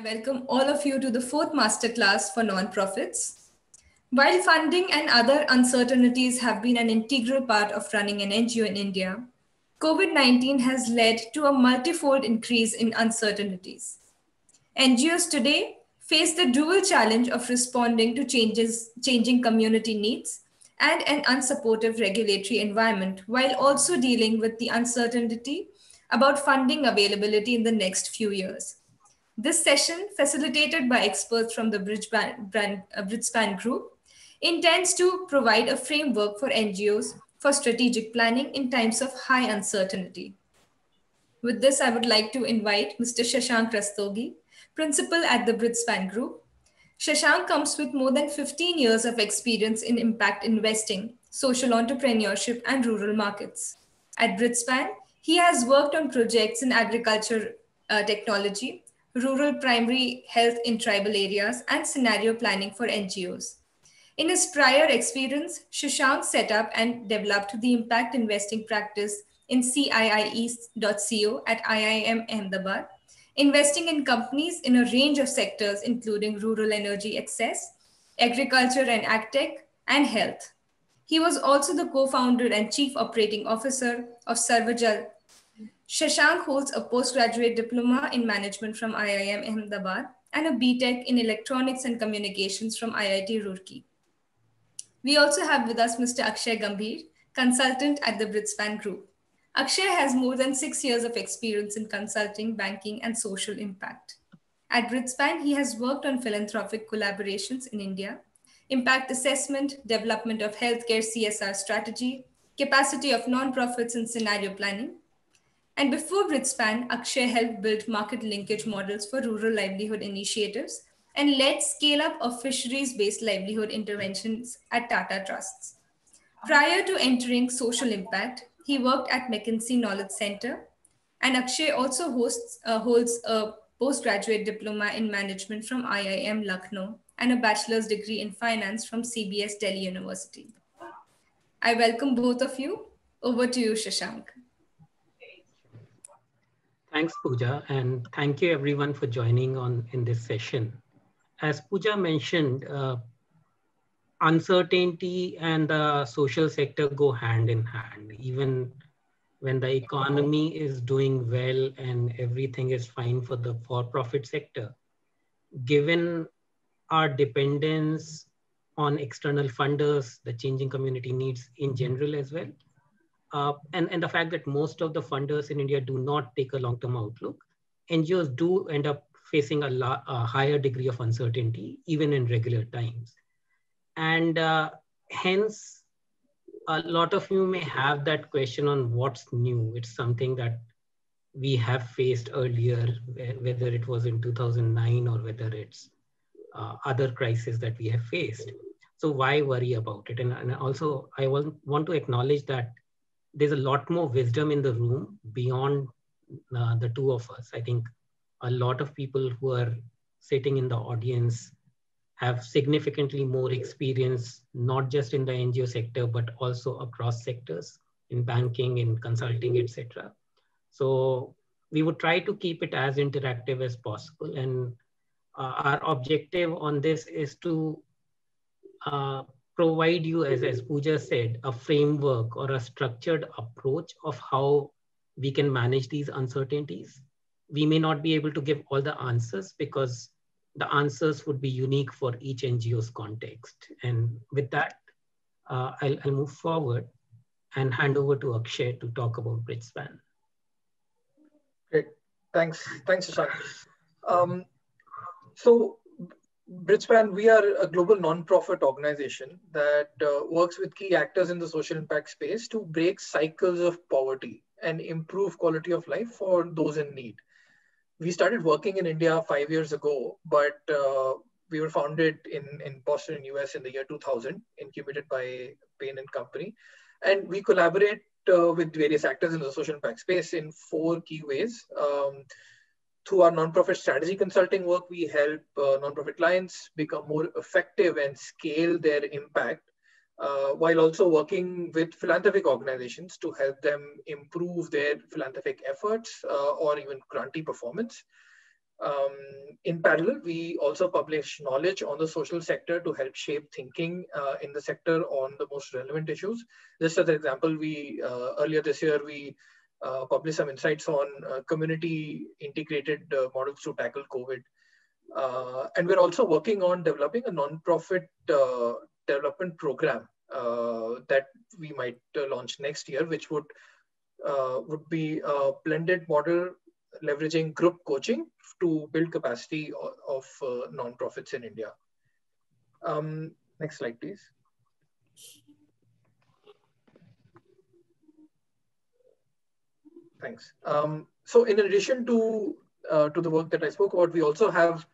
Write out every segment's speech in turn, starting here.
I welcome all of you to the fourth masterclass for nonprofits. While funding and other uncertainties have been an integral part of running an NGO in India, COVID 19 has led to a multifold increase in uncertainties. NGOs today face the dual challenge of responding to changes, changing community needs and an unsupportive regulatory environment, while also dealing with the uncertainty about funding availability in the next few years. This session, facilitated by experts from the Bridgespan, uh, Group, intends to provide a framework for NGOs for strategic planning in times of high uncertainty. With this, I would like to invite Mr. Shashank Rastogi, principal at the Bridgespan Group. Shashank comes with more than 15 years of experience in impact investing, social entrepreneurship, and rural markets. At Bridgespan, he has worked on projects in agriculture uh, technology, rural primary health in tribal areas, and scenario planning for NGOs. In his prior experience, Shashank set up and developed the impact investing practice in CIIE.co at IIM Ahmedabad, investing in companies in a range of sectors, including rural energy access, agriculture and agtech, and health. He was also the co-founder and chief operating officer of Sarvajal. Shashank holds a postgraduate diploma in management from IIM Ahmedabad and a BTech in electronics and communications from IIT Roorkee. We also have with us Mr. Akshay Gambhir, consultant at the Bridgespan Group. Akshay has more than six years of experience in consulting, banking, and social impact. At Bridgespan, he has worked on philanthropic collaborations in India, impact assessment, development of healthcare CSR strategy, capacity of nonprofits and scenario planning. And before Bridgespan, Akshay helped build market linkage models for rural livelihood initiatives and led scale up of fisheries based livelihood interventions at Tata Trusts. Prior to entering social impact, he worked at McKinsey Knowledge Center, and Akshay also hosts, uh, holds a postgraduate diploma in management from IIM Lucknow and a bachelor's degree in finance from CBS Delhi University. I welcome both of you. Over to you, Shashank. Thanks, Pooja, and thank you everyone for joining on in this session as Pooja mentioned, uh, uncertainty and the social sector go hand in hand. Even when the economy is doing well and everything is fine for the for-profit sector, given our dependence on external funders, the changing community needs in general as well, uh, and, and the fact that most of the funders in India do not take a long-term outlook, NGOs do end up facing a, a higher degree of uncertainty, even in regular times. And uh, hence, a lot of you may have that question on what's new. It's something that we have faced earlier, whether it was in 2009 or whether it's uh, other crises that we have faced. So why worry about it? And, and also, I want, want to acknowledge that there's a lot more wisdom in the room beyond uh, the two of us. I think a lot of people who are sitting in the audience have significantly more experience, not just in the NGO sector, but also across sectors in banking, in consulting, etc. So we would try to keep it as interactive as possible. And uh, our objective on this is to uh, provide you, as, as Pooja said, a framework or a structured approach of how we can manage these uncertainties we may not be able to give all the answers because the answers would be unique for each NGO's context. And with that, uh, I'll, I'll, move forward and hand over to Akshay to talk about Bridgespan. Great, thanks, thanks Shashank. Um, so Bridgespan, we are a global non-profit organization that uh, works with key actors in the social impact space to break cycles of poverty and improve quality of life for those in need we started working in India five years ago, but uh, we were founded in, in Boston, US in the year 2000, incubated by Bain and Company. And we collaborate uh, with various actors in the social impact space in four key ways. Um, through our nonprofit strategy consulting work, we help uh, nonprofit clients become more effective and scale their impact uh, while also working with philanthropic organizations to help them improve their philanthropic efforts uh, or even grantee performance. Um, in parallel, we also publish knowledge on the social sector to help shape thinking uh, in the sector on the most relevant issues. Just as an example, we uh, earlier this year we uh, published some insights on uh, community integrated uh, models to tackle COVID. Uh, and we're also working on developing a non-profit development program that we might launch next year, which would would be a blended model leveraging group coaching to build capacity of, of uh, nonprofits in India. Um, next slide, please. Thanks. Um, so in addition to, uh, to the work that I spoke about, we also have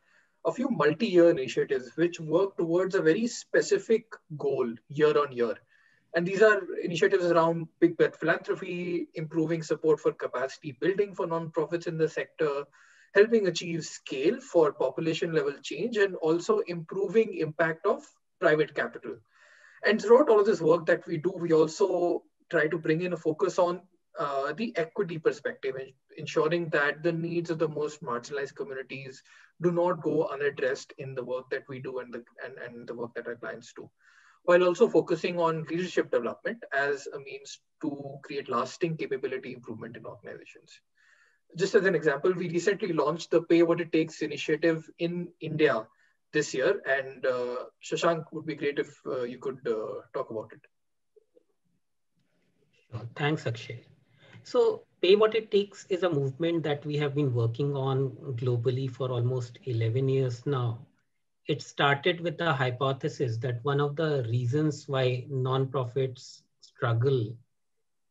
a few multi-year initiatives which work towards a very specific goal year on year. And these are initiatives around big bet philanthropy, improving support for capacity building for nonprofits in the sector, helping achieve scale for population level change, and also improving impact of private capital. And throughout all of this work that we do, we also try to bring in a focus on uh, the equity perspective, ensuring that the needs of the most marginalized communities do not go unaddressed in the work that we do and the, and, and the work that our clients do while also focusing on leadership development as a means to create lasting capability improvement in organizations. Just as an example, we recently launched the Pay What It Takes initiative in India this year, and uh, Shashank would be great if uh, you could uh, talk about it. Thanks, Akshay. So, Pay What It Takes is a movement that we have been working on globally for almost 11 years now it started with the hypothesis that one of the reasons why nonprofits struggle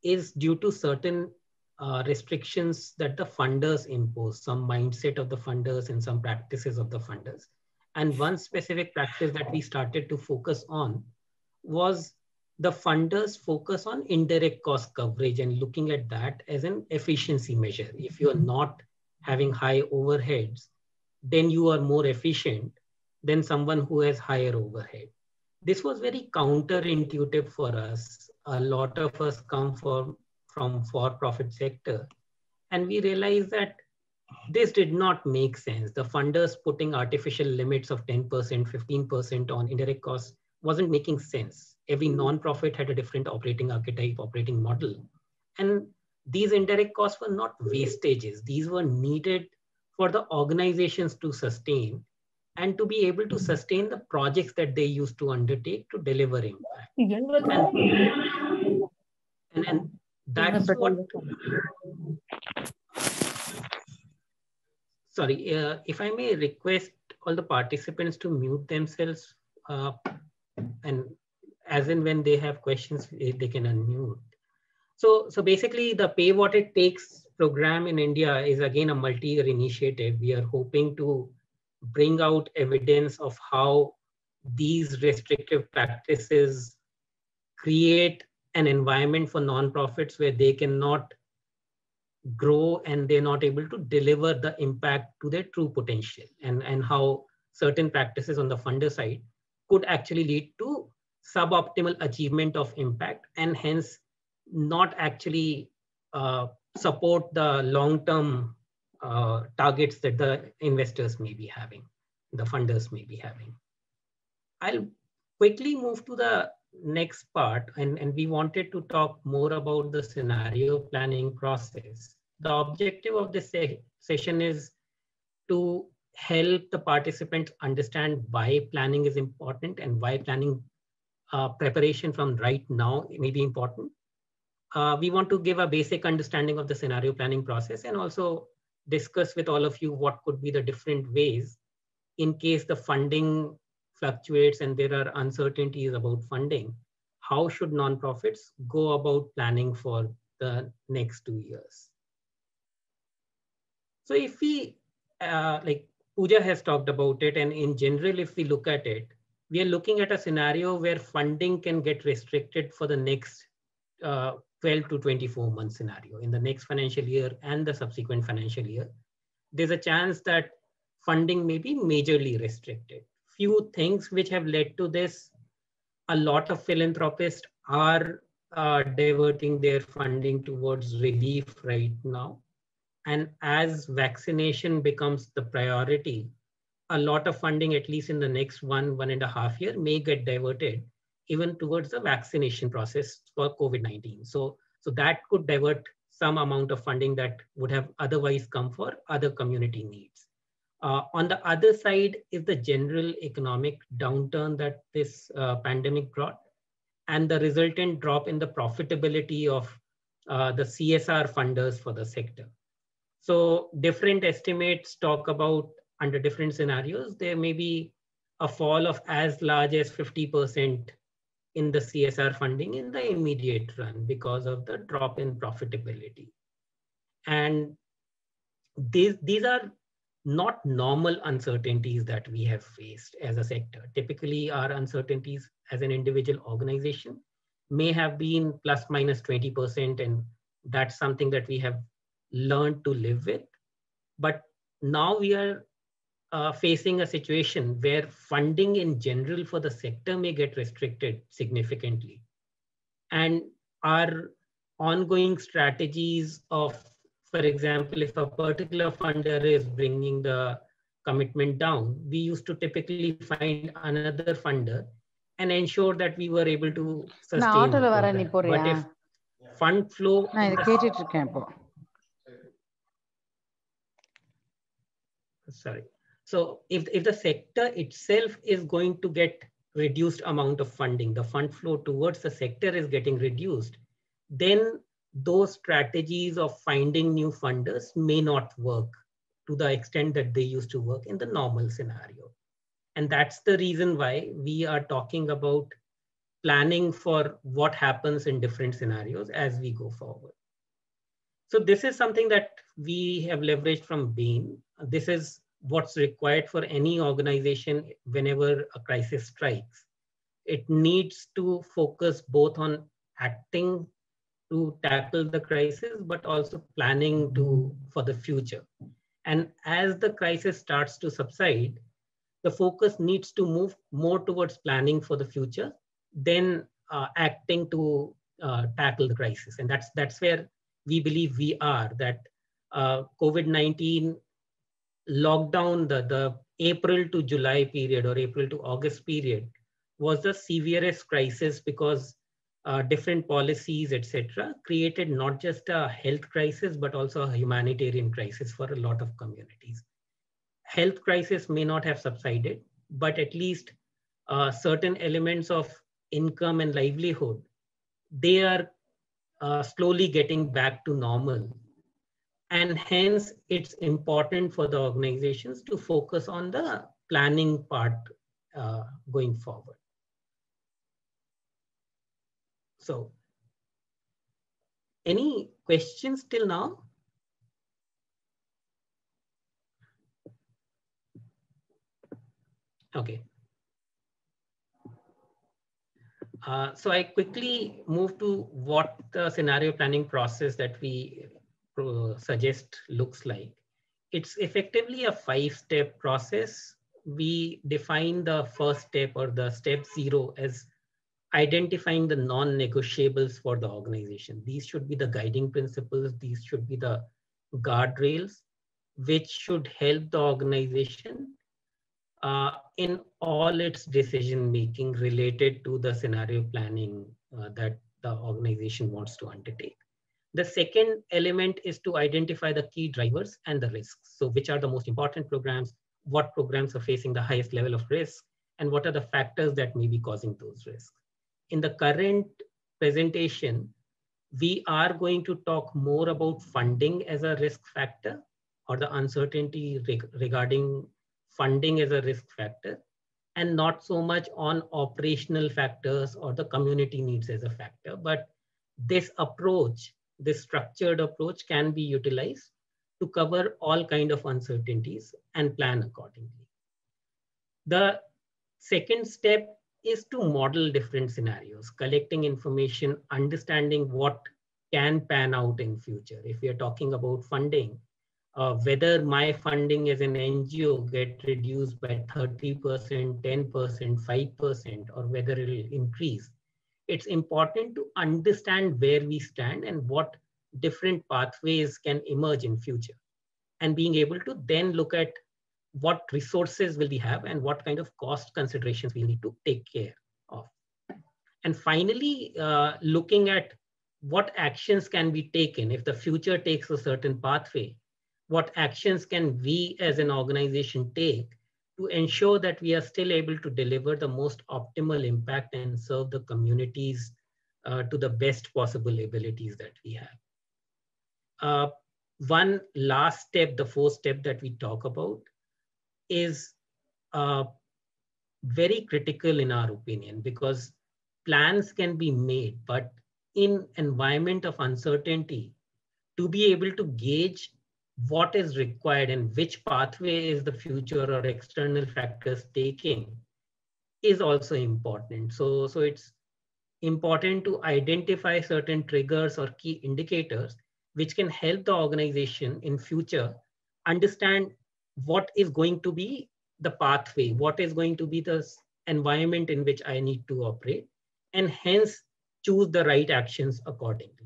is due to certain uh, restrictions that the funders impose, some mindset of the funders and some practices of the funders. And one specific practice that we started to focus on was the funders focus on indirect cost coverage and looking at that as an efficiency measure. If you're mm-hmm. not having high overheads, then you are more efficient than someone who has higher overhead. This was very counterintuitive for us. A lot of us come from, from for-profit sector. And we realized that this did not make sense. The funders putting artificial limits of 10%, 15% on indirect costs wasn't making sense. Every nonprofit had a different operating archetype, operating model. And these indirect costs were not wastages. These were needed for the organizations to sustain and to be able to sustain the projects that they used to undertake to deliver impact. And, and, and that's what. Sorry, uh, if I may request all the participants to mute themselves uh, and as in when they have questions, eh, they can unmute. So, so basically the pay what it takes program in India is again a multi-year initiative. We are hoping to bring out evidence of how these restrictive practices create an environment for nonprofits where they cannot grow and they're not able to deliver the impact to their true potential and, and how certain practices on the funder side could actually lead to suboptimal achievement of impact and hence not actually uh, support the long-term uh, targets that the investors may be having, the funders may be having. I'll quickly move to the next part, and, and we wanted to talk more about the scenario planning process. The objective of this se session is to help the participants understand why planning is important and why planning uh, preparation from right now may be important. Uh, we want to give a basic understanding of the scenario planning process and also discuss with all of you what could be the different ways in case the funding fluctuates and there are uncertainties about funding, how should nonprofits go about planning for the next two years? So if we, uh, like Pooja has talked about it, and in general, if we look at it, we are looking at a scenario where funding can get restricted for the next uh, 12 to 24 month scenario in the next financial year and the subsequent financial year, there's a chance that funding may be majorly restricted. Few things which have led to this, a lot of philanthropists are uh, diverting their funding towards relief right now. And as vaccination becomes the priority, a lot of funding, at least in the next one, one and a half year, may get diverted even towards the vaccination process for COVID-19. So, so that could divert some amount of funding that would have otherwise come for other community needs. Uh, on the other side is the general economic downturn that this uh, pandemic brought and the resultant drop in the profitability of uh, the CSR funders for the sector. So different estimates talk about under different scenarios, there may be a fall of as large as 50% in the CSR funding in the immediate run because of the drop in profitability. And these, these are not normal uncertainties that we have faced as a sector. Typically, our uncertainties as an individual organization may have been plus minus 20%, and that's something that we have learned to live with. But now we are uh, facing a situation where funding in general for the sector may get restricted significantly. And our ongoing strategies of, for example, if a particular funder is bringing the commitment down, we used to typically find another funder and ensure that we were able to sustain. But if fund flow. Sorry. So if, if the sector itself is going to get reduced amount of funding, the fund flow towards the sector is getting reduced, then those strategies of finding new funders may not work to the extent that they used to work in the normal scenario. And that's the reason why we are talking about planning for what happens in different scenarios as we go forward. So this is something that we have leveraged from Bain. This is what's required for any organization whenever a crisis strikes. It needs to focus both on acting to tackle the crisis, but also planning to for the future. And as the crisis starts to subside, the focus needs to move more towards planning for the future than uh, acting to uh, tackle the crisis. And that's that's where we believe we are. That uh, COVID-19 lockdown, the, the April to July period or April to August period was the severest crisis because uh, different policies, etc., created not just a health crisis, but also a humanitarian crisis for a lot of communities. Health crisis may not have subsided, but at least uh, certain elements of income and livelihood, they are uh, slowly getting back to normal and hence it's important for the organizations to focus on the planning part uh, going forward. So any questions till now? Okay. Uh, so I quickly move to what the scenario planning process that we suggest looks like. It's effectively a five-step process. We define the first step or the step zero as identifying the non-negotiables for the organization. These should be the guiding principles. These should be the guardrails, which should help the organization uh, in all its decision making related to the scenario planning uh, that the organization wants to undertake. The second element is to identify the key drivers and the risks. So which are the most important programs, what programs are facing the highest level of risk, and what are the factors that may be causing those risks. In the current presentation, we are going to talk more about funding as a risk factor or the uncertainty reg regarding funding as a risk factor and not so much on operational factors or the community needs as a factor. But this approach this structured approach can be utilized to cover all kind of uncertainties and plan accordingly. The second step is to model different scenarios, collecting information, understanding what can pan out in future. If we are talking about funding, uh, whether my funding as an NGO get reduced by 30%, 10%, 5%, or whether it will increase it's important to understand where we stand and what different pathways can emerge in future and being able to then look at what resources will we have and what kind of cost considerations we need to take care of. And finally, uh, looking at what actions can be taken if the future takes a certain pathway, what actions can we as an organization take to ensure that we are still able to deliver the most optimal impact and serve the communities uh, to the best possible abilities that we have. Uh, one last step, the fourth step that we talk about is uh, very critical in our opinion because plans can be made, but in environment of uncertainty, to be able to gauge what is required and which pathway is the future or external factors taking is also important. So, so it's important to identify certain triggers or key indicators which can help the organization in future understand what is going to be the pathway, what is going to be the environment in which I need to operate, and hence choose the right actions accordingly.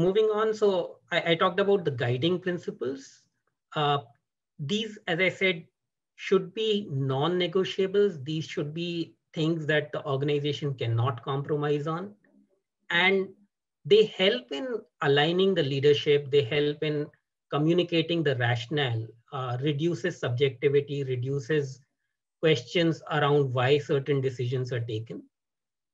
Moving on, so I, I talked about the guiding principles. Uh, these, as I said, should be non-negotiables. These should be things that the organization cannot compromise on. And they help in aligning the leadership. They help in communicating the rationale, uh, reduces subjectivity, reduces questions around why certain decisions are taken.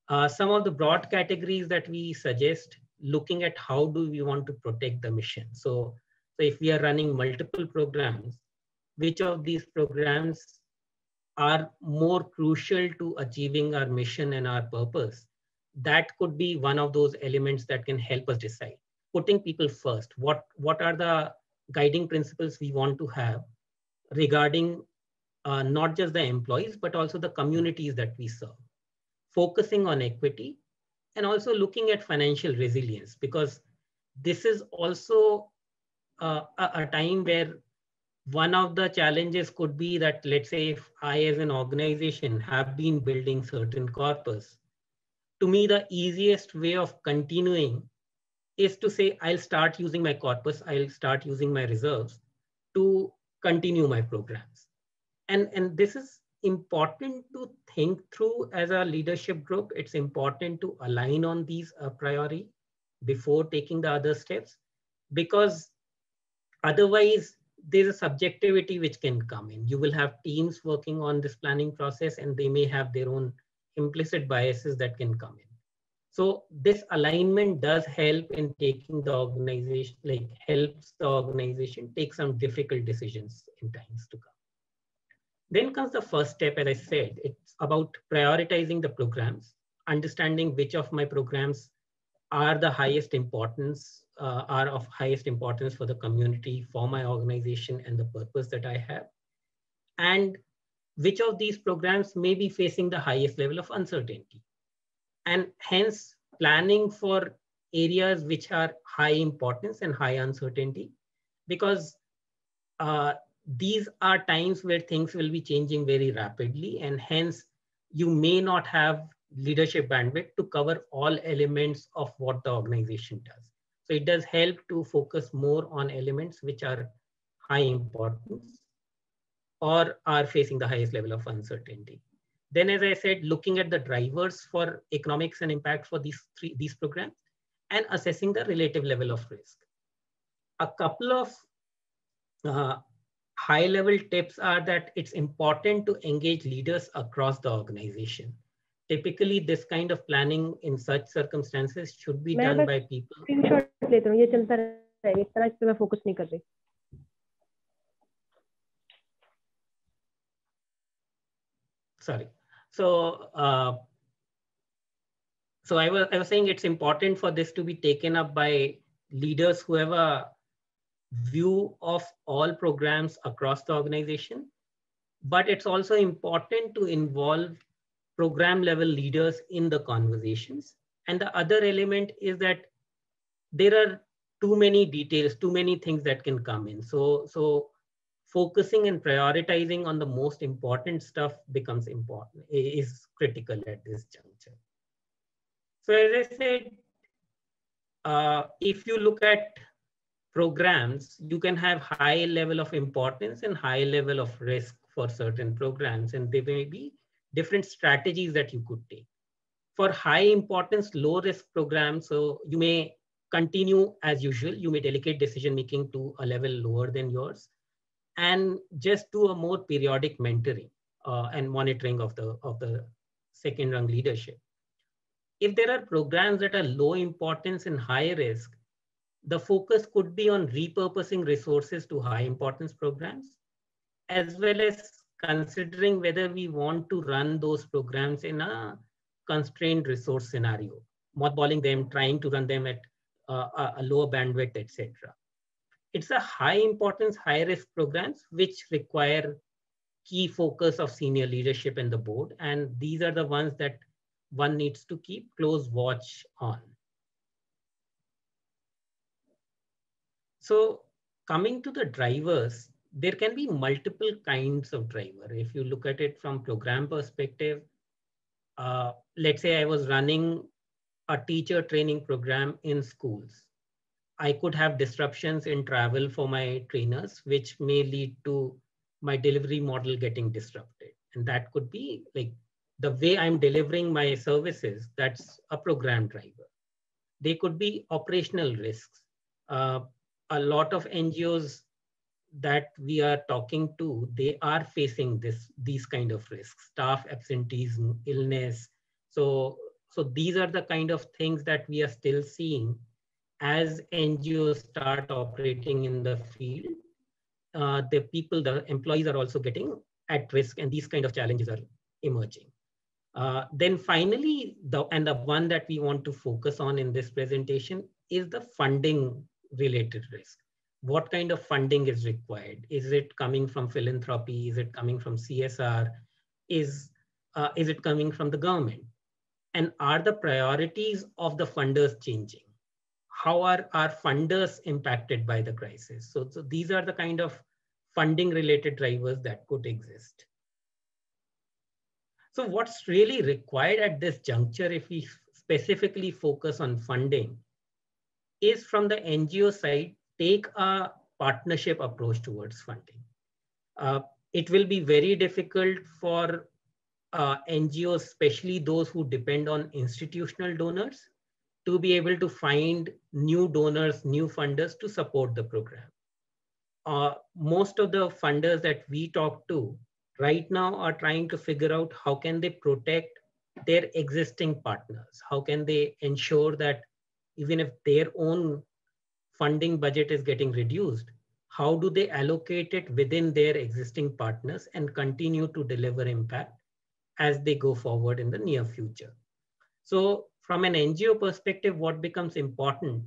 Uh, some of the broad categories that we suggest, looking at how do we want to protect the mission. So, so if we are running multiple programs, which of these programs are more crucial to achieving our mission and our purpose? That could be one of those elements that can help us decide. Putting people first, what, what are the guiding principles we want to have regarding uh, not just the employees, but also the communities that we serve. Focusing on equity and also looking at financial resilience because this is also uh, a, a time where one of the challenges could be that let's say if i as an organization have been building certain corpus to me the easiest way of continuing is to say i'll start using my corpus i'll start using my reserves to continue my programs. And and this is important to think through as a leadership group it's important to align on these uh, a priori before taking the other steps because otherwise there's a subjectivity which can come in. You will have teams working on this planning process and they may have their own implicit biases that can come in. So this alignment does help in taking the organization, like helps the organization take some difficult decisions in times to come. Then comes the first step, as I said, it's about prioritizing the programs, understanding which of my programs are the highest importance uh, are of highest importance for the community, for my organization and the purpose that I have. And which of these programs may be facing the highest level of uncertainty. And hence planning for areas which are high importance and high uncertainty, because uh, these are times where things will be changing very rapidly and hence you may not have leadership bandwidth to cover all elements of what the organization does. So it does help to focus more on elements which are high importance or are facing the highest level of uncertainty. Then, as I said, looking at the drivers for economics and impact for these three these programs and assessing the relative level of risk. A couple of uh, high level tips are that it's important to engage leaders across the organization. Typically this kind of planning in such circumstances should be done by people. sorry. So uh, so I was, I was saying it's important for this to be taken up by leaders who have a view of all programs across the organization. But it's also important to involve program level leaders in the conversations. And the other element is that there are too many details, too many things that can come in. So, so focusing and prioritizing on the most important stuff becomes important, is critical at this juncture. So as I said, uh, if you look at programs, you can have high level of importance and high level of risk for certain programs, and there may be different strategies that you could take. For high importance, low risk programs, so you may continue as usual. You may delegate decision making to a level lower than yours, and just do a more periodic mentoring uh, and monitoring of the of the second rung leadership. If there are programs that are low importance and high risk, the focus could be on repurposing resources to high importance programs, as well as considering whether we want to run those programs in a constrained resource scenario, mothballing them, trying to run them at uh, a lower bandwidth, etc. It's a high importance, high risk programs which require key focus of senior leadership in the board. And these are the ones that one needs to keep close watch on. So coming to the drivers, there can be multiple kinds of driver. If you look at it from program perspective, uh, let's say I was running a teacher training program in schools. I could have disruptions in travel for my trainers, which may lead to my delivery model getting disrupted. And that could be like the way I'm delivering my services, that's a program driver. They could be operational risks. Uh, a lot of NGOs that we are talking to, they are facing this these kind of risks, staff absenteeism, illness. So, so these are the kind of things that we are still seeing as NGOs start operating in the field. Uh, the people, the employees are also getting at risk and these kind of challenges are emerging. Uh, then finally, the and the one that we want to focus on in this presentation is the funding related risk. What kind of funding is required? Is it coming from philanthropy? Is it coming from CSR? Is, uh, is it coming from the government? And are the priorities of the funders changing? How are our funders impacted by the crisis? So, so these are the kind of funding related drivers that could exist. So what's really required at this juncture, if we specifically focus on funding, is from the NGO side, take a partnership approach towards funding. Uh, it will be very difficult for uh, NGOs, especially those who depend on institutional donors, to be able to find new donors, new funders to support the program. Uh, most of the funders that we talk to right now are trying to figure out how can they protect their existing partners? How can they ensure that even if their own funding budget is getting reduced, how do they allocate it within their existing partners and continue to deliver impact as they go forward in the near future? So from an NGO perspective, what becomes important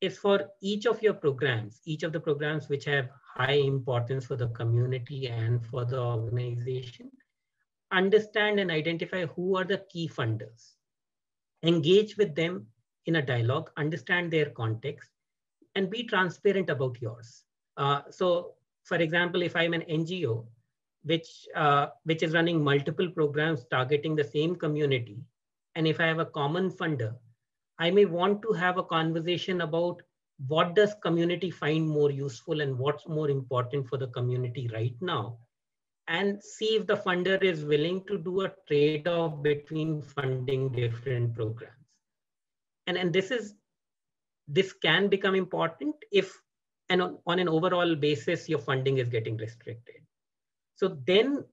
is for each of your programs, each of the programs which have high importance for the community and for the organization, understand and identify who are the key funders. Engage with them in a dialogue, understand their context, and be transparent about yours. Uh, so, for example, if I'm an NGO, which, uh, which is running multiple programs targeting the same community, and if I have a common funder, I may want to have a conversation about what does community find more useful and what's more important for the community right now and see if the funder is willing to do a trade-off between funding different programs and and this is this can become important if and on, on an overall basis your funding is getting restricted. So then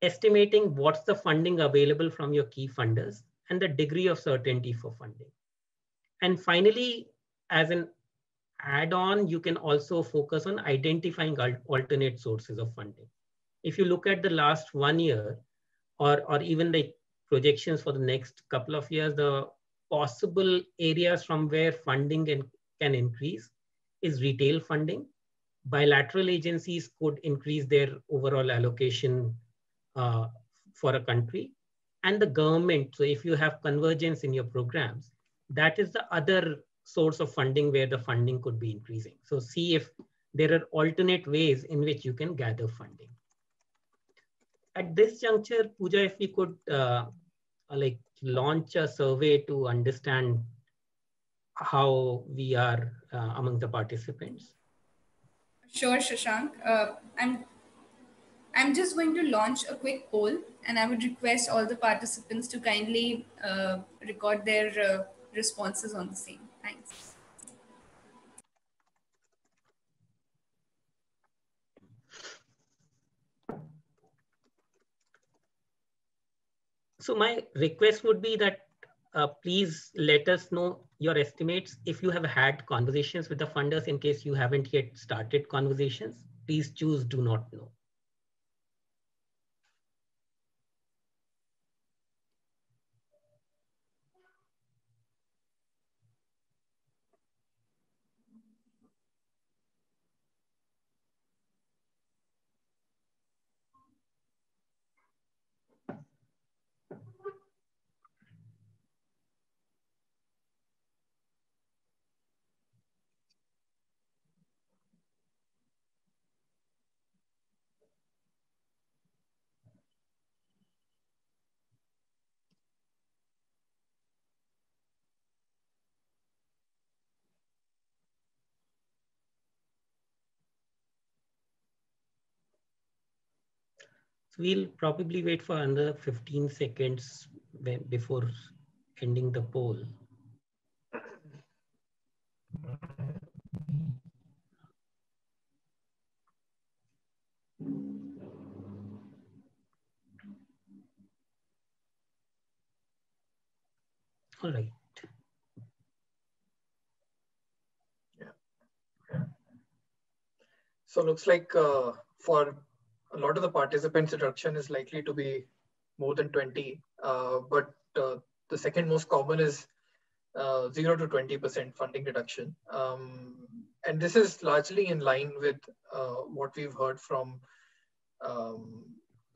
estimating what's the funding available from your key funders and the degree of certainty for funding. And finally as an add-on you can also focus on identifying alternate sources of funding. If you look at the last one year or or even the projections for the next couple of years the possible areas from where funding can, can increase is retail funding. Bilateral agencies could increase their overall allocation uh, for a country. And the government, so if you have convergence in your programs, that is the other source of funding where the funding could be increasing. So see if there are alternate ways in which you can gather funding. At this juncture, Pooja, if we could uh, like launch a survey to understand how we are uh, among the participants. Sure, Shashank. Uh, I'm I'm just going to launch a quick poll, and I would request all the participants to kindly uh, record their uh, responses on the same. Thanks. So my request would be that uh, please let us know your estimates if you have had conversations with the funders in case you haven't yet started conversations. Please choose do not know. So we'll probably wait for another 15 seconds before ending the poll. All right. So looks like uh, for a lot of the participants reduction is likely to be more than 20, uh, but uh, the second most common is uh, 0 to 20% funding reduction. Um, and this is largely in line with uh, what we've heard from um,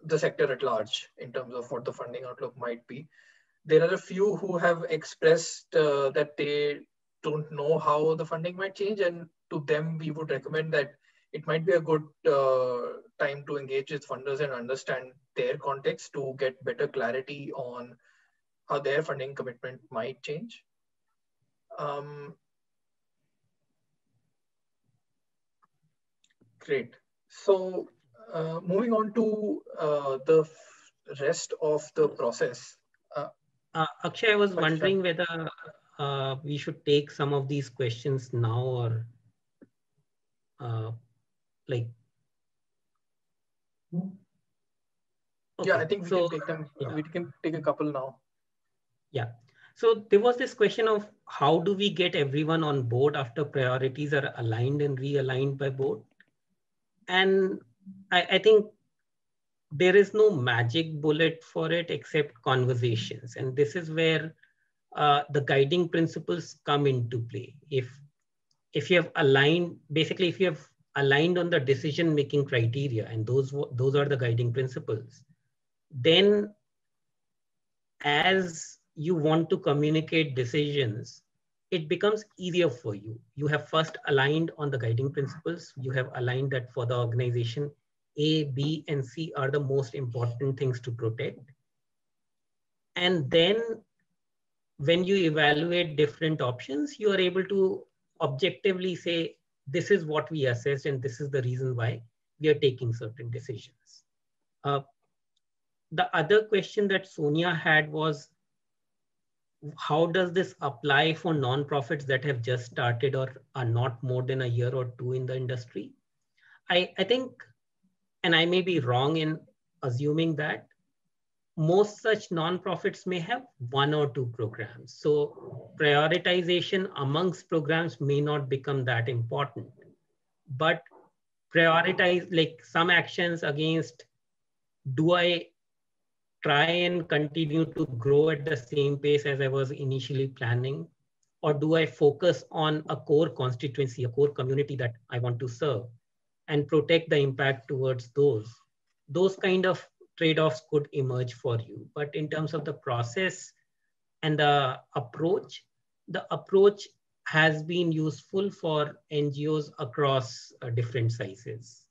the sector at large in terms of what the funding outlook might be. There are a few who have expressed uh, that they don't know how the funding might change. And to them, we would recommend that it might be a good uh, time to engage with funders and understand their context to get better clarity on how their funding commitment might change. Um, great. So uh, moving on to uh, the rest of the process. Uh, uh Akshay, I was wondering whether uh, we should take some of these questions now or uh, like okay. yeah i think we so, can take them yeah. we can take a couple now. Yeah. So there was this question of how do we get everyone on board after priorities are aligned and realigned by board? And I, I think there is no magic bullet for it except conversations. And this is where uh, the guiding principles come into play. If if you have aligned basically if you have aligned on the decision making criteria and those those are the guiding principles. Then as you want to communicate decisions it becomes easier for you. You have first aligned on the guiding principles. You have aligned that for the organization a b and c are the most important things to protect. And then when you evaluate different options you are able to objectively say this is what we assessed and this is the reason why we are taking certain decisions. Uh, the other question that Sonia had was, how does this apply for nonprofits that have just started or are not more than a year or two in the industry? I, I think, and I may be wrong in assuming that, most such nonprofits may have one or two programs. So prioritization amongst programs may not become that important, but prioritize like some actions against, do I try and continue to grow at the same pace as I was initially planning? Or do I focus on a core constituency, a core community that I want to serve and protect the impact towards those? Those kind of trade-offs could emerge for you. But in terms of the process and the approach, the approach has been useful for NGOs across uh, different sizes.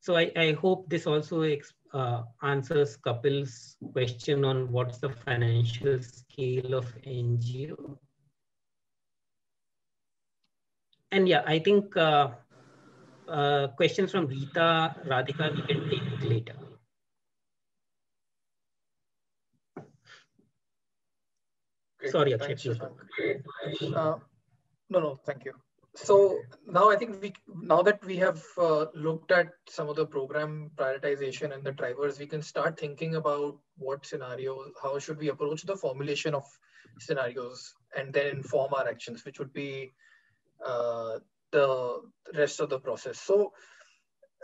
So I, I, hope this also uh, answers Kapil's question on what's the financial scale of NGO. And yeah, I think uh, uh, questions from Rita, Radhika, we can take it later. Great. Sorry, Akshay. Uh, no, no, thank you. So now I think we, now that we have uh, looked at some of the program prioritization and the drivers, we can start thinking about what scenarios, how should we approach the formulation of scenarios and then inform our actions, which would be uh, the rest of the process. So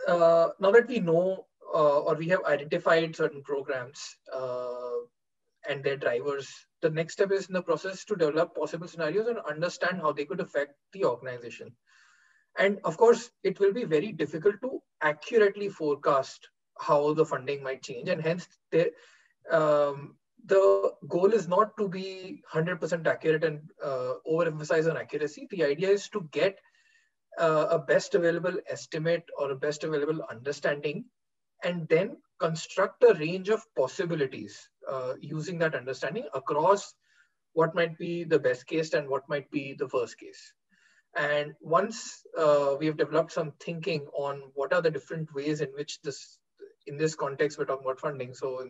uh, now that we know uh, or we have identified certain programs uh, and their drivers, the next step is in the process to develop possible scenarios and understand how they could affect the organization. And of course, it will be very difficult to accurately forecast how the funding might change. And hence, um, the goal is not to be 100% accurate and uh, overemphasize on accuracy. The idea is to get uh, a best available estimate or a best available understanding and then construct a range of possibilities uh, using that understanding across what might be the best case and what might be the worst case. And once uh, we have developed some thinking on what are the different ways in which this, in this context, we're talking about funding. So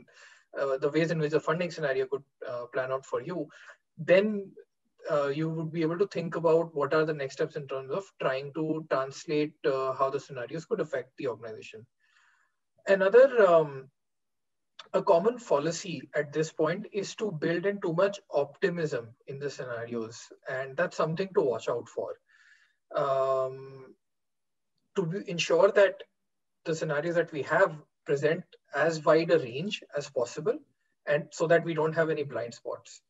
uh, the ways in which the funding scenario could uh, plan out for you, then uh, you would be able to think about what are the next steps in terms of trying to translate uh, how the scenarios could affect the organization. Another um, a common fallacy at this point is to build in too much optimism in the scenarios, and that's something to watch out for. Um, to ensure that the scenarios that we have present as wide a range as possible, and so that we don't have any blind spots.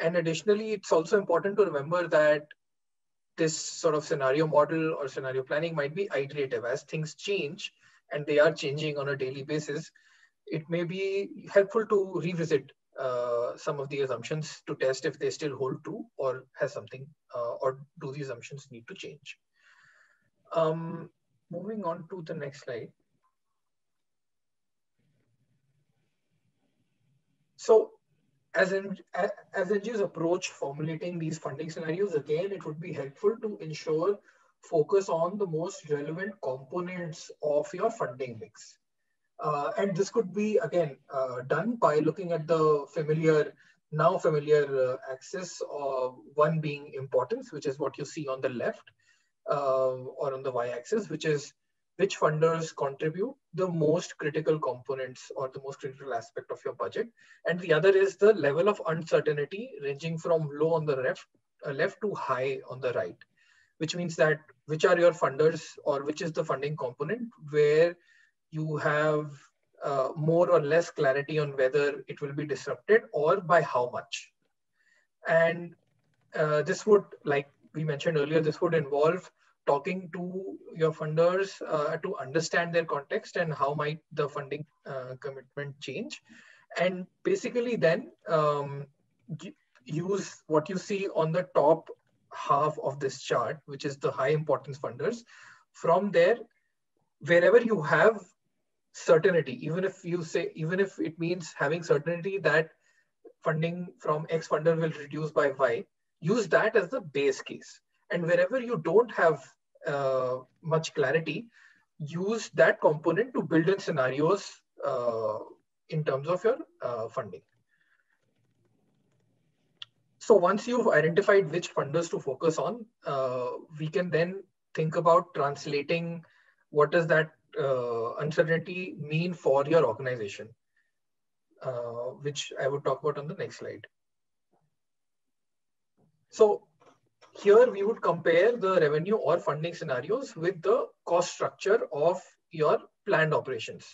And additionally, it's also important to remember that this sort of scenario model or scenario planning might be iterative as things change and they are changing on a daily basis it may be helpful to revisit uh, some of the assumptions to test if they still hold true or has something uh, or do the assumptions need to change. Um, moving on to the next slide. So as, in, as NGOs approach formulating these funding scenarios, again, it would be helpful to ensure focus on the most relevant components of your funding mix. Uh, and this could be, again, uh, done by looking at the familiar, now familiar uh, axis of one being importance, which is what you see on the left uh, or on the y-axis, which is which funders contribute the most critical components or the most critical aspect of your budget. And the other is the level of uncertainty ranging from low on the left, uh, left to high on the right, which means that which are your funders or which is the funding component where you have uh, more or less clarity on whether it will be disrupted or by how much. And uh, this would, like we mentioned earlier, this would involve talking to your funders uh, to understand their context and how might the funding uh, commitment change. And basically then um, use what you see on the top half of this chart, which is the high importance funders. From there, wherever you have certainty, even if you say, even if it means having certainty that funding from X funder will reduce by Y, use that as the base case. And wherever you don't have uh, much clarity, use that component to build in scenarios uh, in terms of your uh, funding. So once you've identified which funders to focus on, uh, we can then think about translating what does that uh, uncertainty mean for your organization, uh, which I would talk about on the next slide. So here we would compare the revenue or funding scenarios with the cost structure of your planned operations.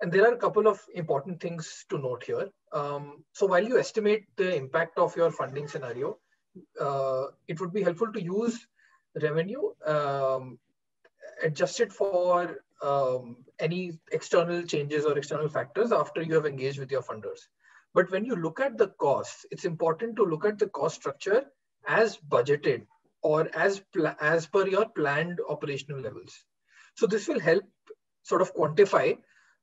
And there are a couple of important things to note here. Um, so while you estimate the impact of your funding scenario, uh, it would be helpful to use revenue um, adjusted for um, any external changes or external factors after you have engaged with your funders. But when you look at the costs, it's important to look at the cost structure as budgeted or as, as per your planned operational levels. So this will help sort of quantify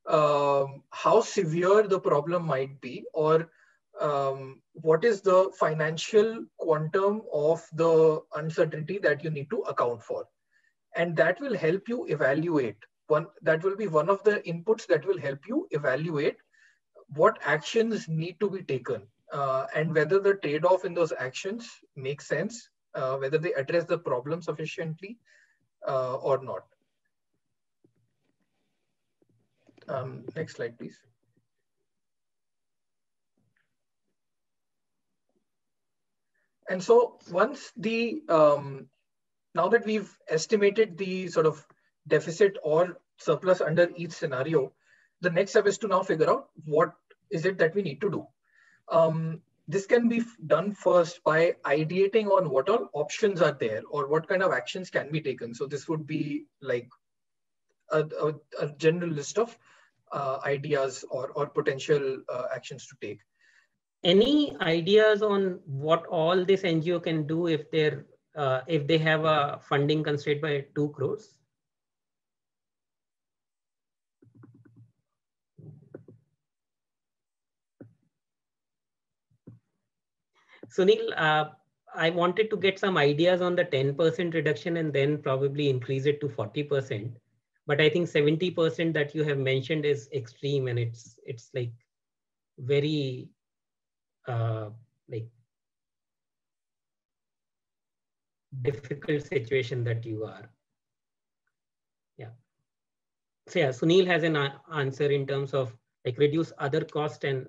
um, how severe the problem might be or um, what is the financial quantum of the uncertainty that you need to account for and that will help you evaluate one that will be one of the inputs that will help you evaluate what actions need to be taken uh, and whether the trade-off in those actions makes sense uh, whether they address the problem sufficiently uh, or not um, next slide please and so once the um, now that we've estimated the sort of deficit or surplus under each scenario, the next step is to now figure out what is it that we need to do. Um, this can be done first by ideating on what all options are there or what kind of actions can be taken. So this would be like a, a, a general list of uh, ideas or, or potential uh, actions to take. Any ideas on what all this NGO can do if they're uh, if they have a funding constraint by two crores? Sunil, uh, I wanted to get some ideas on the 10% reduction and then probably increase it to 40%. But I think 70% that you have mentioned is extreme and it's it's like very uh, like difficult situation that you are. Yeah. So yeah, Sunil has an answer in terms of like reduce other cost and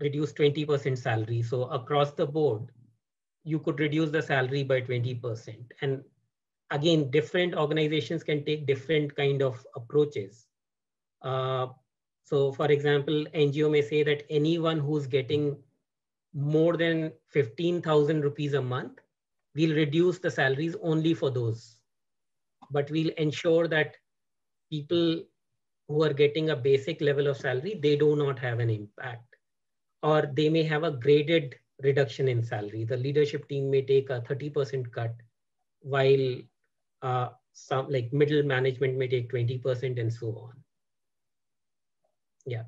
reduce 20% salary. So across the board, you could reduce the salary by 20%. And again, different organizations can take different kind of approaches. Uh, so for example, NGO may say that anyone who's getting more than 15,000 rupees a month we'll reduce the salaries only for those. But we'll ensure that people who are getting a basic level of salary, they do not have an impact. Or they may have a graded reduction in salary. The leadership team may take a 30% cut while uh, some like middle management may take 20% and so on. Yeah.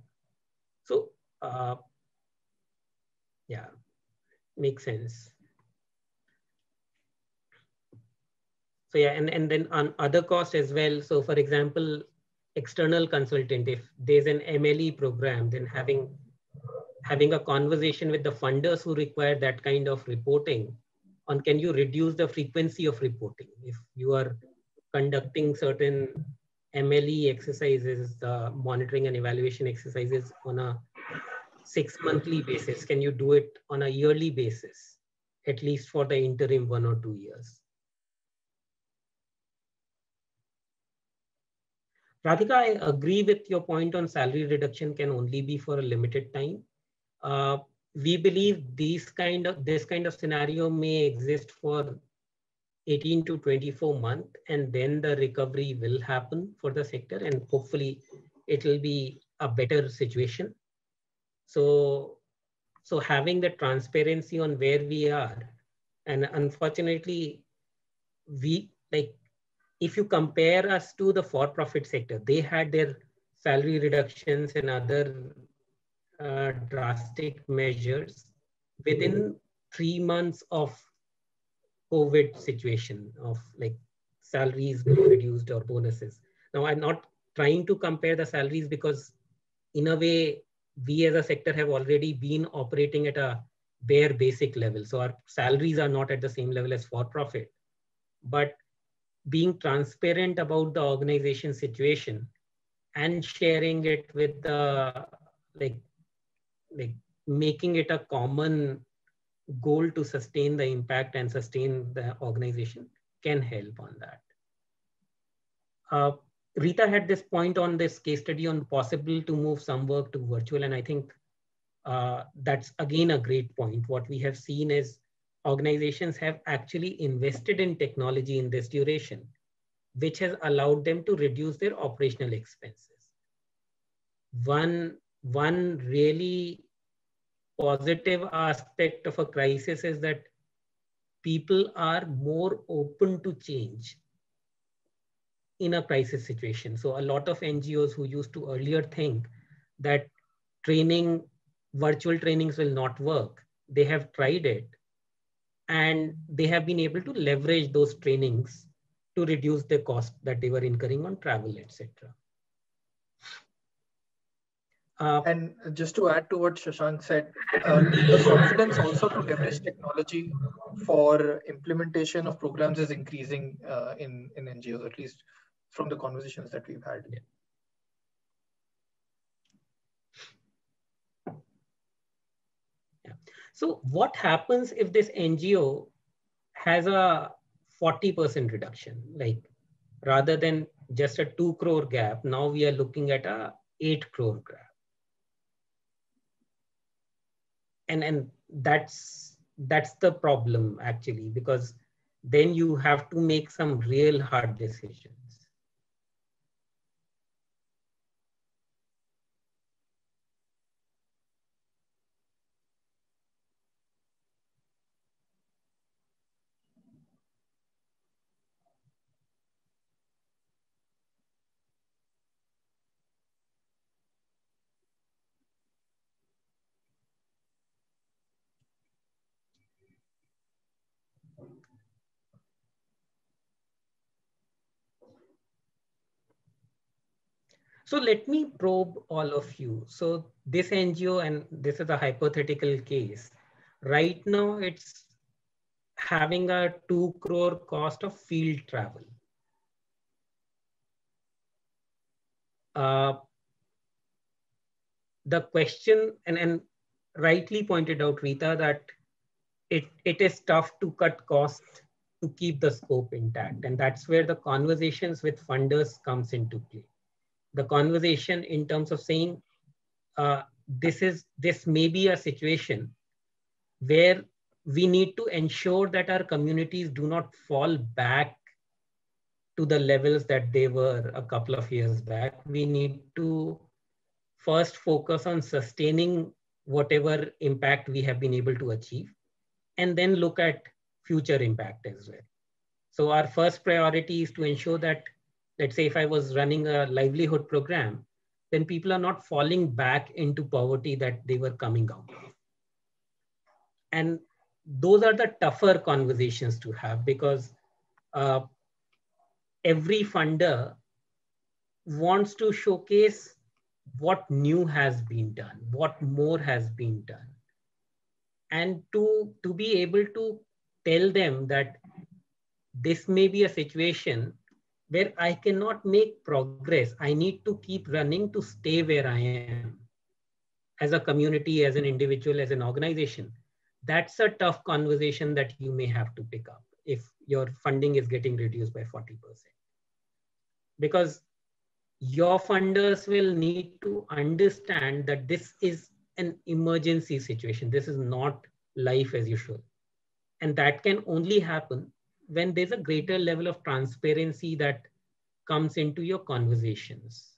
So, uh, yeah, makes sense. So yeah, and, and then on other costs as well. So for example, external consultant, if there's an MLE program, then having having a conversation with the funders who require that kind of reporting on can you reduce the frequency of reporting if you are conducting certain MLE exercises, the monitoring and evaluation exercises on a six monthly basis, can you do it on a yearly basis, at least for the interim one or two years? Radhika, I agree with your point on salary reduction can only be for a limited time. Uh, we believe these kind of this kind of scenario may exist for 18 to 24 months and then the recovery will happen for the sector and hopefully it will be a better situation. So, so having the transparency on where we are and unfortunately we like if you compare us to the for-profit sector, they had their salary reductions and other uh, drastic measures within three months of COVID situation of like salaries being reduced or bonuses. Now I'm not trying to compare the salaries because in a way, we as a sector have already been operating at a bare basic level. So our salaries are not at the same level as for profit. But being transparent about the organization situation and sharing it with the like like making it a common goal to sustain the impact and sustain the organization can help on that. Uh, Rita had this point on this case study on possible to move some work to virtual. And I think uh, that's again a great point. What we have seen is organizations have actually invested in technology in this duration, which has allowed them to reduce their operational expenses. One, one really positive aspect of a crisis is that people are more open to change. in a crisis situation. So a lot of NGOs who used to earlier think that training, virtual trainings will not work, they have tried it and they have been able to leverage those trainings to reduce the cost that they were incurring on travel, etc. Uh, and just to add to what Shashank said, uh, the confidence also to leverage technology for implementation of programs is increasing uh, in, in NGOs, at least from the conversations that we've had. Yeah. yeah. So what happens if this NGO has a 40% reduction? Like rather than just a 2 crore gap, now we are looking at a 8 crore gap. And, and that's that's the problem actually because then you have to make some real hard decisions So let me probe all of you. So this NGO, and this is a hypothetical case, right now it's having a two crore cost of field travel. Uh, the question, and, and rightly pointed out, Rita, that it, it is tough to cut costs to keep the scope intact. And that's where the conversations with funders comes into play the conversation in terms of saying uh, this is this may be a situation where we need to ensure that our communities do not fall back to the levels that they were a couple of years back. We need to first focus on sustaining whatever impact we have been able to achieve and then look at future impact as well. So our first priority is to ensure that let's say if I was running a livelihood program, then people are not falling back into poverty that they were coming out of. And those are the tougher conversations to have because uh, every funder wants to showcase what new has been done, what more has been done. And to, to be able to tell them that this may be a situation where I cannot make progress. I need to keep running to stay where I am as a community, as an individual, as an organization. That's a tough conversation that you may have to pick up if your funding is getting reduced by 40%. Because your funders will need to understand that this is an emergency situation. This is not life as usual. And that can only happen when there's a greater level of transparency that comes into your conversations.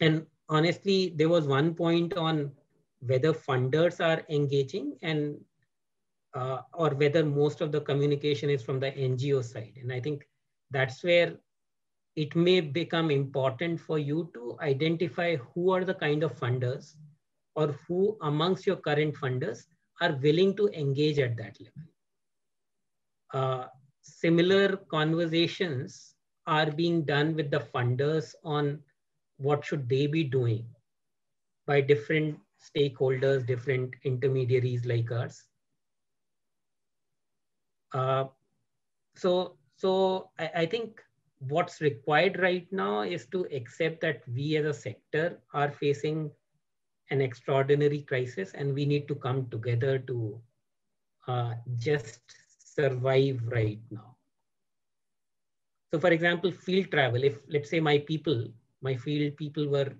And honestly, there was one point on whether funders are engaging and uh, or whether most of the communication is from the NGO side. And I think that's where it may become important for you to identify who are the kind of funders or who amongst your current funders are willing to engage at that level. Uh, similar conversations are being done with the funders on what should they be doing by different stakeholders, different intermediaries like us. Uh, so, so I, I think what's required right now is to accept that we as a sector are facing an extraordinary crisis and we need to come together to uh, just survive right now. So for example, field travel, if let's say my people, my field people were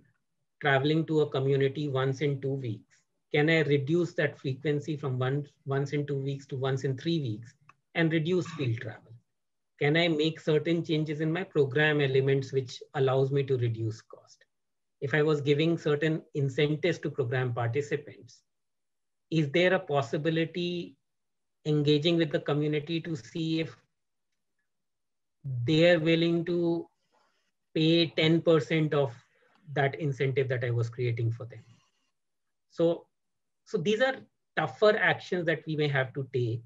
traveling to a community once in two weeks, can I reduce that frequency from once, once in two weeks to once in three weeks and reduce field travel? Can I make certain changes in my program elements which allows me to reduce cost? If I was giving certain incentives to program participants, is there a possibility engaging with the community to see if they are willing to pay 10% of that incentive that I was creating for them. So, so these are tougher actions that we may have to take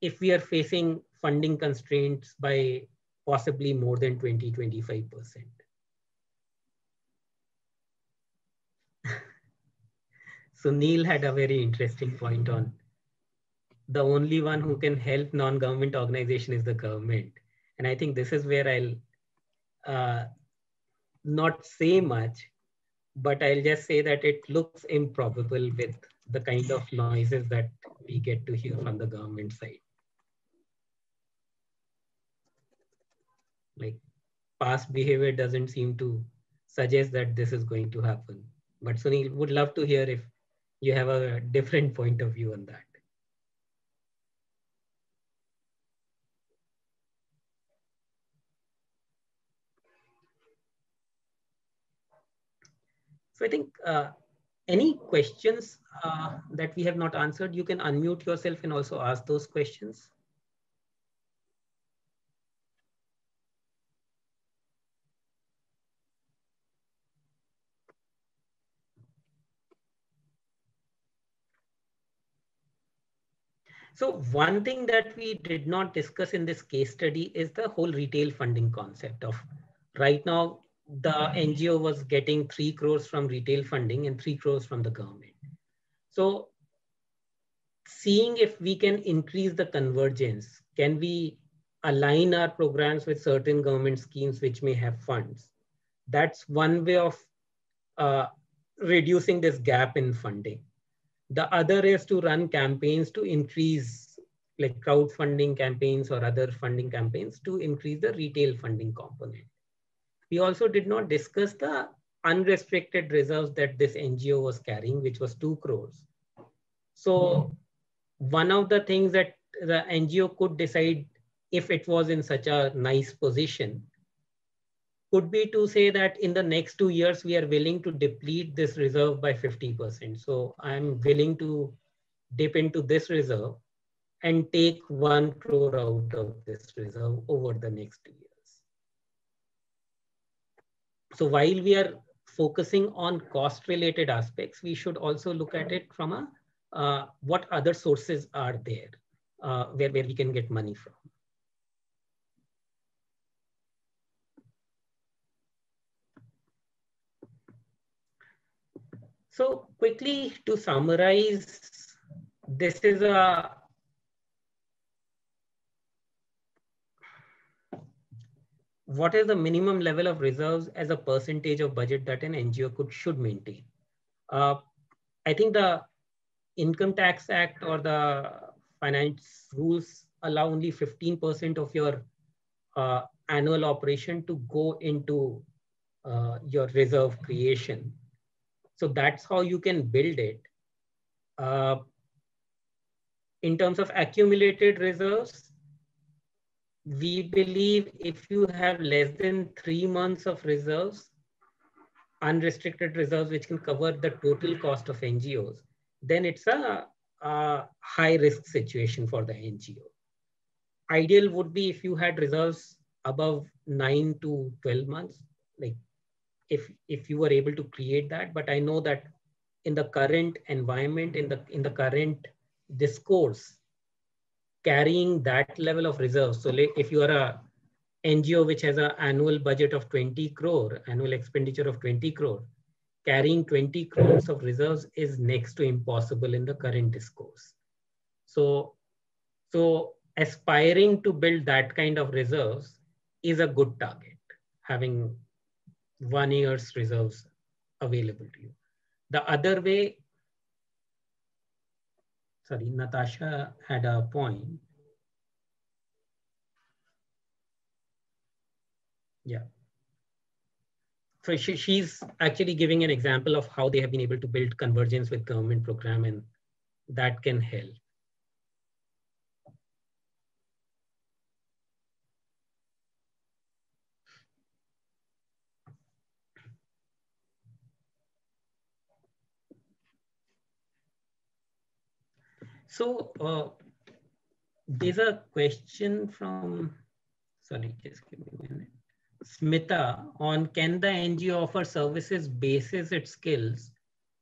if we are facing funding constraints by possibly more than 20, 25%. Sunil had a very interesting point on the only one who can help non-government organization is the government. And I think this is where I'll uh, not say much, but I'll just say that it looks improbable with the kind of noises that we get to hear from the government side. Like past behavior doesn't seem to suggest that this is going to happen. But Sunil would love to hear if you have a different point of view on that. So I think uh, any questions uh, that we have not answered, you can unmute yourself and also ask those questions. So one thing that we did not discuss in this case study is the whole retail funding concept of right now the NGO was getting three crores from retail funding and three crores from the government. So seeing if we can increase the convergence, can we align our programs with certain government schemes which may have funds? That's one way of uh, reducing this gap in funding. The other is to run campaigns to increase like crowdfunding campaigns or other funding campaigns to increase the retail funding component. We also did not discuss the unrestricted reserves that this NGO was carrying, which was two crores. So hmm. one of the things that the NGO could decide if it was in such a nice position could be to say that in the next two years, we are willing to deplete this reserve by 50%. So I'm willing to dip into this reserve and take one crore out of this reserve over the next two years. So while we are focusing on cost related aspects, we should also look at it from a uh, what other sources are there uh, where, where we can get money from. So quickly to summarize, this is a what is the minimum level of reserves as a percentage of budget that an NGO could should maintain? Uh, I think the Income Tax Act or the finance rules allow only 15% of your uh, annual operation to go into uh, your reserve creation. So that's how you can build it. Uh, in terms of accumulated reserves, we believe if you have less than three months of reserves, unrestricted reserves, which can cover the total cost of NGOs, then it's a, a high risk situation for the NGO. Ideal would be if you had reserves above nine to 12 months, like if, if you were able to create that, but I know that in the current environment, in the, in the current discourse, carrying that level of reserves. So if you are a NGO which has an annual budget of 20 crore, annual expenditure of 20 crore, carrying 20 crores of reserves is next to impossible in the current discourse. So, so aspiring to build that kind of reserves is a good target, having one year's reserves available to you. The other way sorry, Natasha had a point. Yeah. So she, she's actually giving an example of how they have been able to build convergence with government program and that can help. So uh, there's a question from sorry, just give me a minute. Smita on can the NGO offer services basis its skills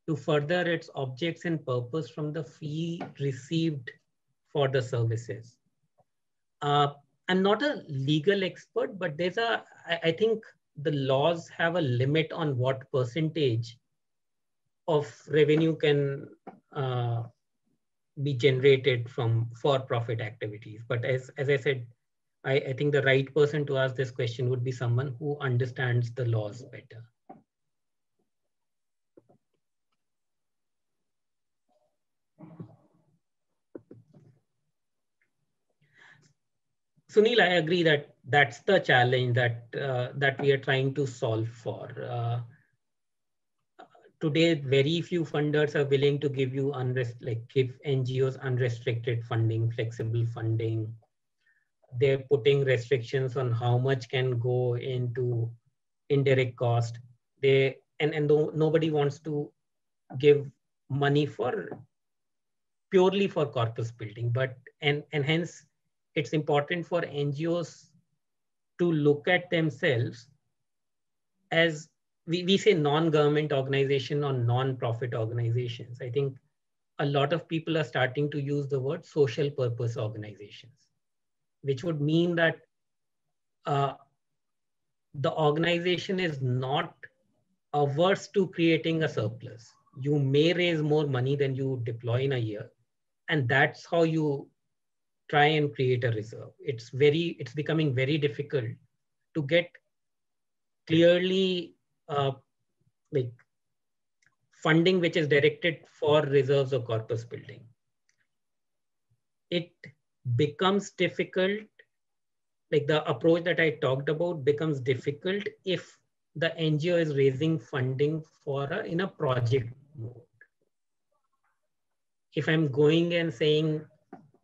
to further its objects and purpose from the fee received for the services. Uh, I'm not a legal expert, but there's a, I, I think the laws have a limit on what percentage of revenue can uh, be generated from for-profit activities. But as, as I said, I, I think the right person to ask this question would be someone who understands the laws better. Sunil, I agree that that's the challenge that uh, that we are trying to solve for. Uh, today, very few funders are willing to give you unrest like give NGOs unrestricted funding, flexible funding. They're putting restrictions on how much can go into indirect cost. They and and nobody wants to give money for purely for corpus building, but and and hence it's important for NGOs to look at themselves as we, we say non-government organization or non-profit organizations. I think a lot of people are starting to use the word social purpose organizations, which would mean that uh, the organization is not averse to creating a surplus. You may raise more money than you deploy in a year. And that's how you try and create a reserve. It's very, it's becoming very difficult to get clearly uh, like funding which is directed for reserves or corpus building. It becomes difficult, like the approach that I talked about becomes difficult if the NGO is raising funding for a, in a project mode. If I'm going and saying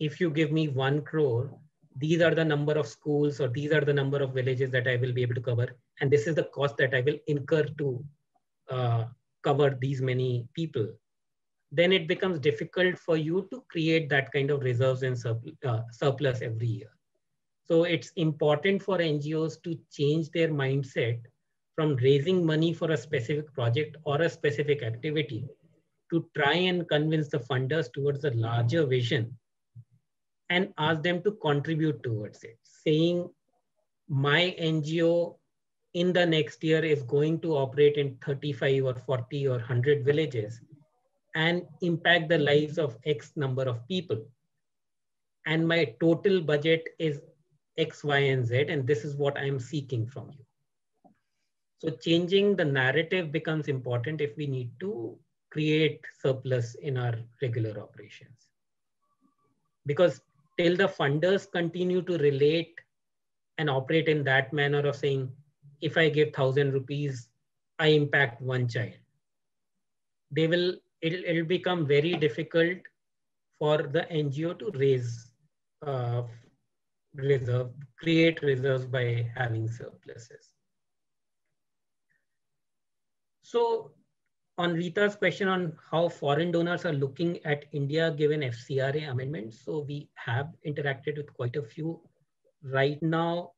if you give me one crore, these are the number of schools or these are the number of villages that I will be able to cover. And this is the cost that I will incur to uh, cover these many people. Then it becomes difficult for you to create that kind of reserves and uh, surplus every year. So it's important for NGOs to change their mindset from raising money for a specific project or a specific activity to try and convince the funders towards a larger vision and ask them to contribute towards it, saying my NGO in the next year is going to operate in 35 or 40 or 100 villages and impact the lives of X number of people. And my total budget is X, Y, and Z, and this is what I'm seeking from you. So changing the narrative becomes important if we need to create surplus in our regular operations. Because till the funders continue to relate and operate in that manner of saying, if I give thousand rupees, I impact one child. They will, it'll, it'll become very difficult for the NGO to raise uh, reserve, create reserves by having surpluses. So on Rita's question on how foreign donors are looking at India given FCRA amendments, so we have interacted with quite a few. Right now,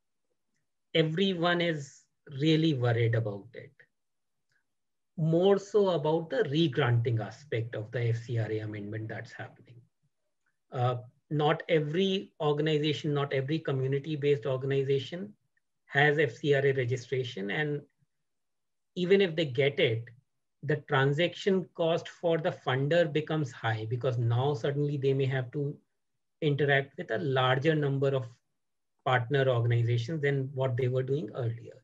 everyone is really worried about it. More so about the re-granting aspect of the FCRA amendment that's happening. Uh, not every organization, not every community-based organization has FCRA registration. And even if they get it, the transaction cost for the funder becomes high because now suddenly they may have to interact with a larger number of partner organizations than what they were doing earlier.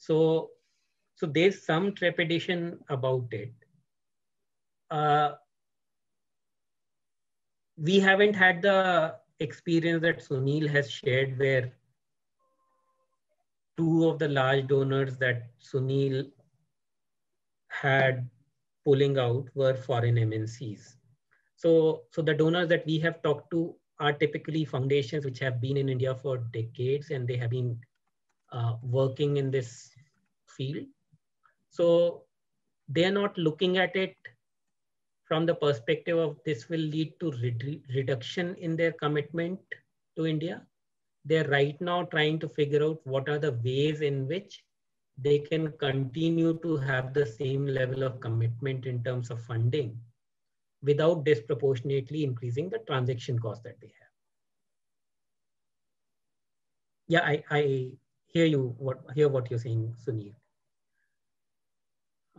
So, so there's some trepidation about it. Uh, we haven't had the experience that Sunil has shared where two of the large donors that Sunil had pulling out were foreign MNCs. So, so the donors that we have talked to are typically foundations which have been in India for decades and they have been uh, working in this field. So they're not looking at it from the perspective of this will lead to reduction in their commitment to India. they're right now trying to figure out what are the ways in which they can continue to have the same level of commitment in terms of funding without disproportionately increasing the transaction cost that they have. Yeah, I, I hear you, what, hear what you're saying, Sunil.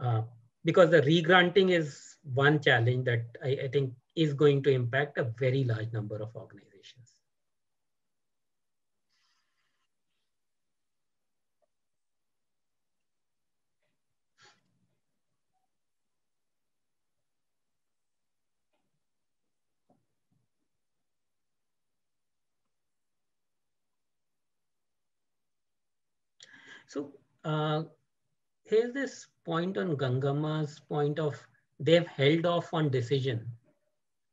Uh, because the regranting is one challenge that I, I think is going to impact a very large number of organizations. So uh, here's this point on Gangama's point of they've held off on decision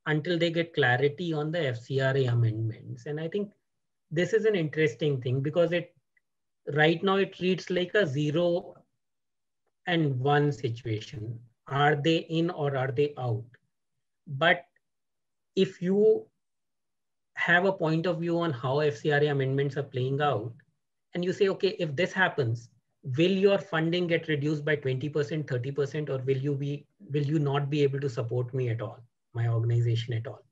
until they get clarity on the FCRA amendments. And I think this is an interesting thing because it right now it reads like a zero and one situation. Are they in or are they out? But if you have a point of view on how FCRA amendments are playing out, and you say, okay, if this happens, will your funding get reduced by 20%, 30%, or will you be will you not be able to support me at all, my organization at all?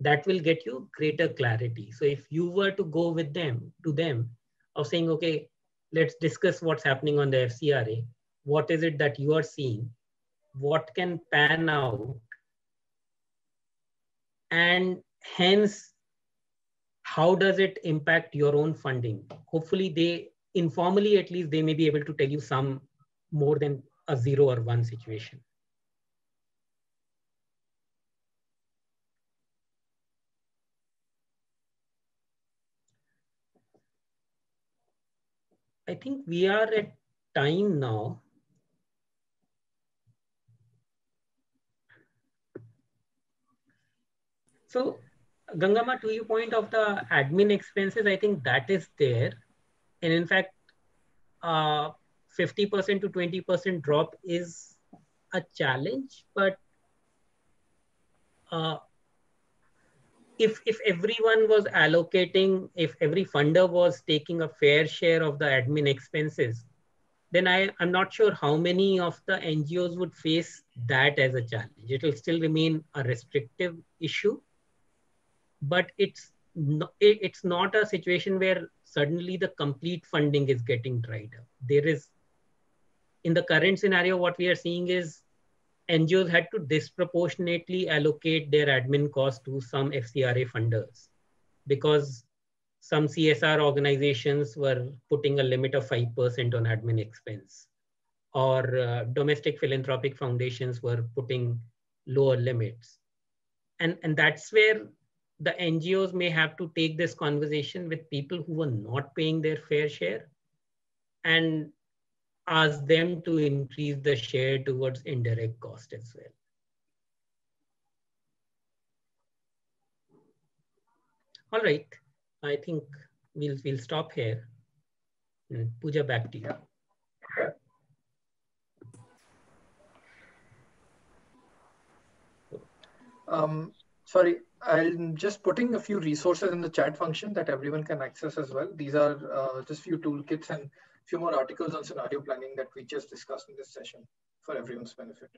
That will get you greater clarity. So if you were to go with them to them of saying, okay, let's discuss what's happening on the FCRA. What is it that you are seeing? What can pan out? And hence, how does it impact your own funding? Hopefully they informally at least they may be able to tell you some more than a zero or one situation. I think we are at time now. So Gangama, to your point of the admin expenses, I think that is there. And in fact, 50% uh, to 20% drop is a challenge, but uh, if, if everyone was allocating, if every funder was taking a fair share of the admin expenses, then I, I'm not sure how many of the NGOs would face that as a challenge. It will still remain a restrictive issue, but it's no, it, it's not a situation where suddenly the complete funding is getting dried up. There is, in the current scenario, what we are seeing is NGOs had to disproportionately allocate their admin costs to some FCRA funders because some CSR organizations were putting a limit of 5% on admin expense or uh, domestic philanthropic foundations were putting lower limits. And, and that's where the NGOs may have to take this conversation with people who are not paying their fair share and ask them to increase the share towards indirect cost as well. All right, I think we'll, we'll stop here. And Pooja, back to you. Um, sorry, I'm just putting a few resources in the chat function that everyone can access as well. These are uh, just few toolkits and few more articles on scenario planning that we just discussed in this session for everyone's benefit.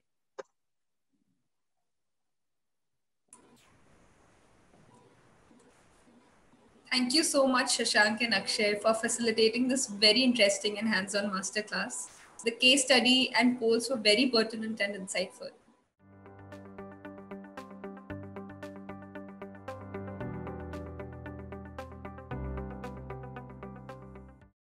Thank you so much, Shashank and Akshay, for facilitating this very interesting and hands-on masterclass. The case study and polls were very pertinent and insightful.